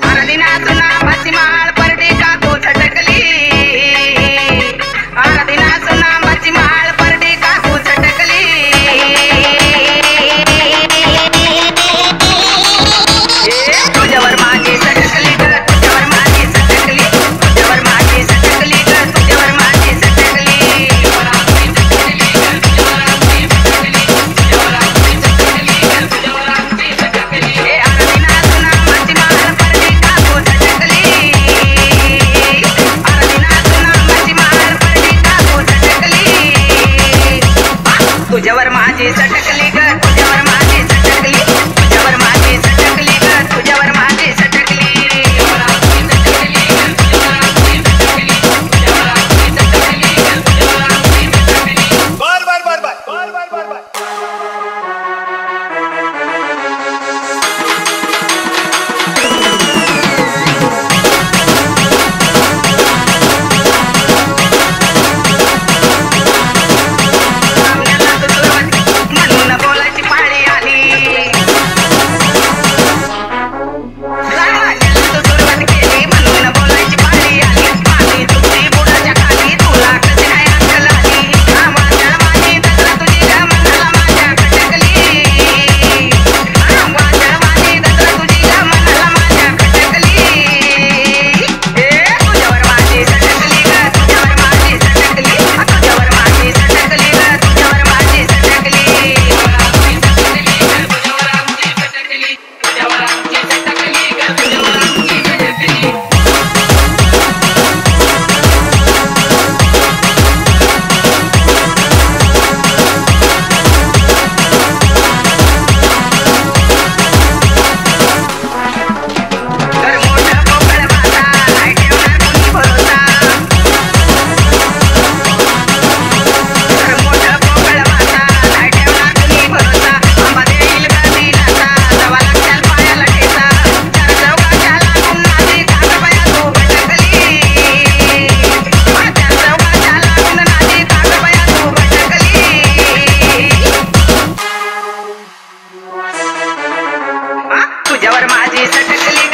Para di nato na basimal जवर माझे सट Please,